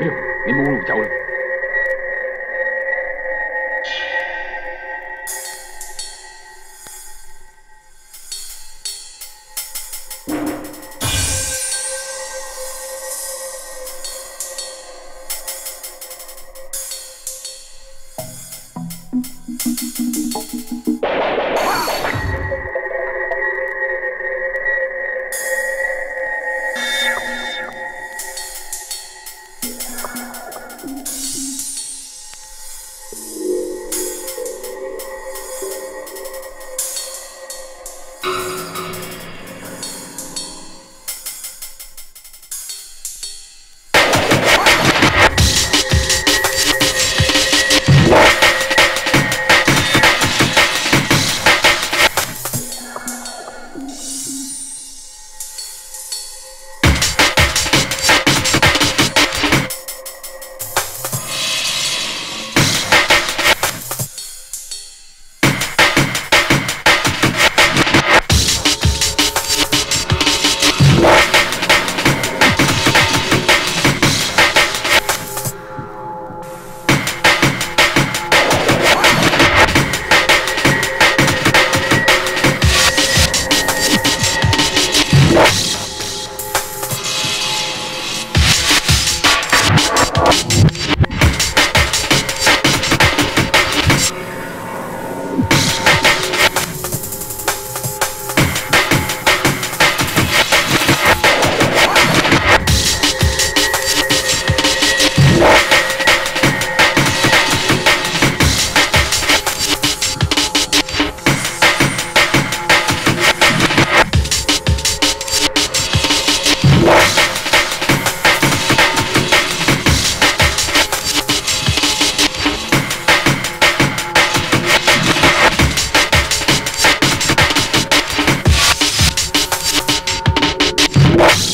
不用，你冇路走啦。Peace.